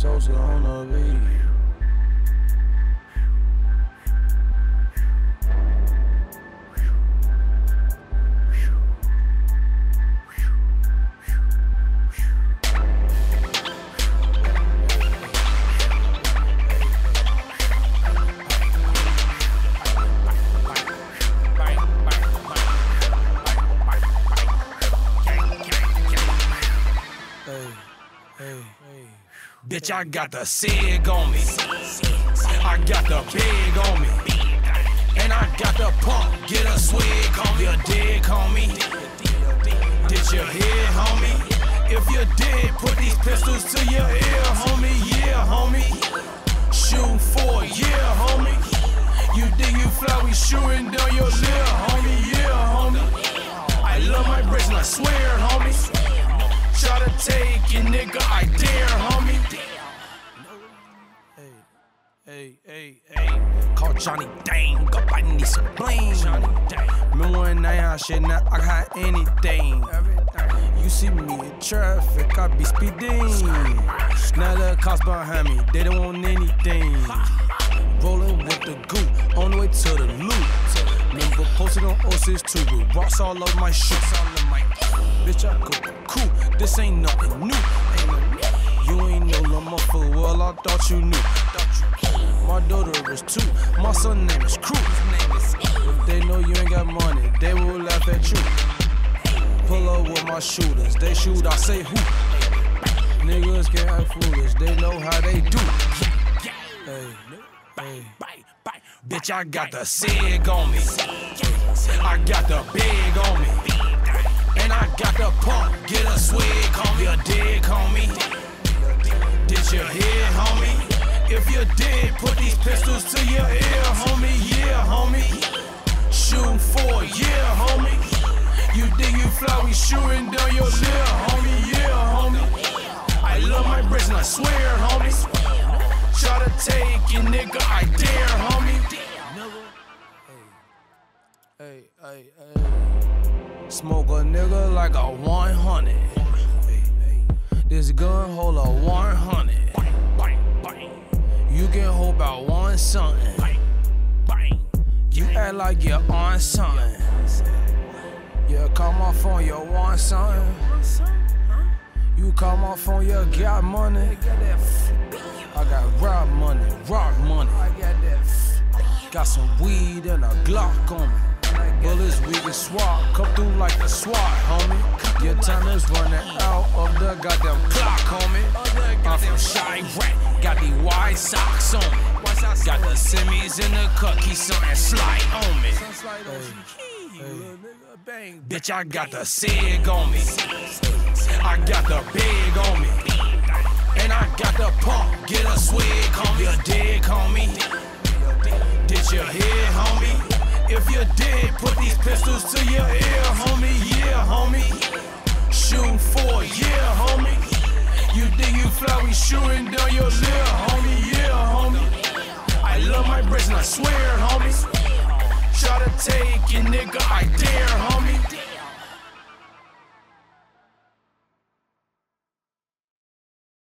Sosa on the beat. Bitch, I got the SIG on me. I got the big on me. And I got the pump. Get a swig on me. You dig, homie? Did you hear, homie? If you did, put these pistols to your ear, homie. Yeah, homie. Shoot for a year, homie. You dig you fly, we shooting down your lip, homie. Yeah, homie. I love my bricks and I swear, homie. Try to take it, nigga, I dare, homie. Hey, hey, hey, hey. Call Johnny Dang, up, I need some bling. Johnny Dang. Remember when I had shit, now I got anything. You see me in traffic, I be speeding. Now the cops behind me, they don't want anything. Rolling with the goop, on the way to the loot. Remember posted on 062, rocks all over my shoes. Bitch, I go cool. This ain't nothing new. You ain't no little motherfucker. Well, I thought you knew. My daughter is two. My son name is Cruz. If they know you ain't got money, they will laugh at you. Pull up with my shooters. They shoot, I say who. Niggas can't act foolish. They know how they do. Hey, hey. Bitch, I got the SIG on me. I got the big on me. And I got the pump, get a swig, homie. You dig, homie? Did you hear, homie? If you did, put these pistols to your ear, homie. Yeah, homie. Shooting for a year, homie. You dig you fly, we shooting down your lip, homie. Yeah, homie. I love my bricks and I swear, to take it, nigga, I dare, homie. Hey, hey, hey. Smoke a nigga like a 100. This gun hold a 100. You can hold about one something. You act like you're on something. Yeah, call my phone, you want something? You call my phone, you got money. I got rock money, rock money. Got some weed and a Glock on me. Bullets we can swap, come through like a SWAT, homie. Your time is running out of the goddamn clock, homie. I'm from Chiraq, got these white socks on me. Got the semis in the cookie, something slide on me. Hey. Bitch, I got the SIG on me. I got the big on me. And I got the pump, get a swig, homie. You dig, homie? Did you hear, homie? If you did, put these pistols to your ear, homie. Yeah, homie. Shooting for a year, homie. You think you fly, we shooting down your lip, homie. Yeah, homie. I love my and I swear, homie. Try to take it, nigga, I.